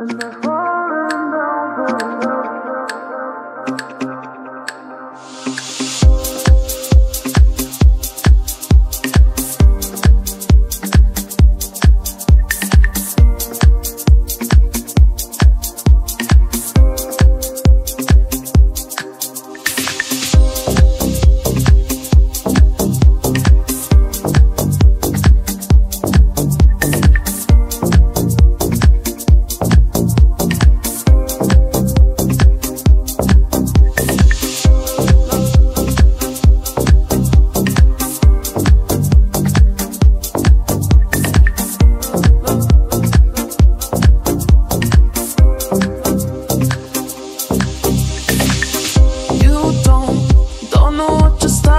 And the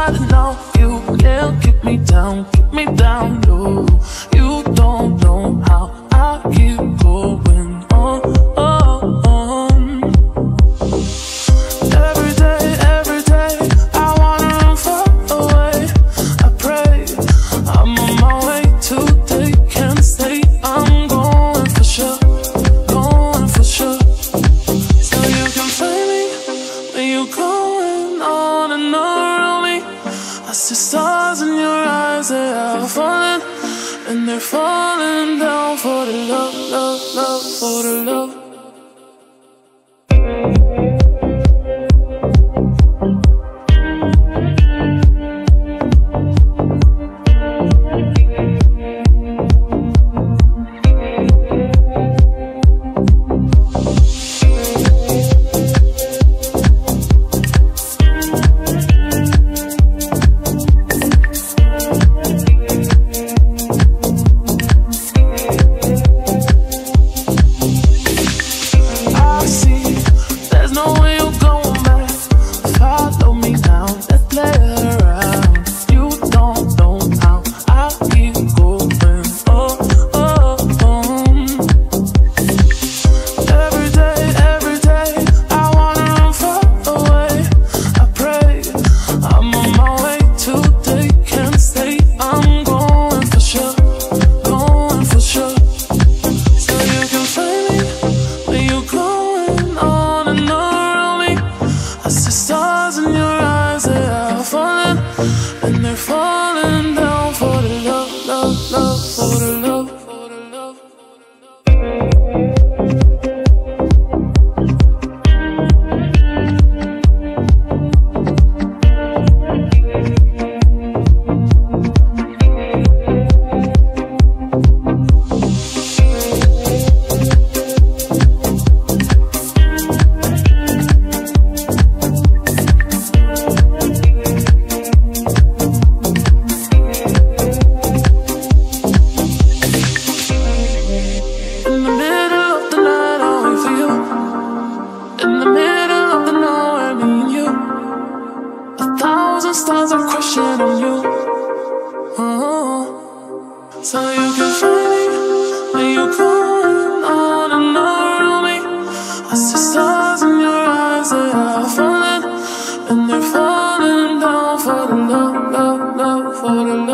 all alone. You will keep me down, keep me down low. the stars in your eyes, they are falling, and they're falling down for the love, love, love, for the love. thousand stars are crashing on you. Oh, so you can find me when you're going on and on on me. I see stars in your eyes that are falling, and they're falling down falling down, down, down, falling. for.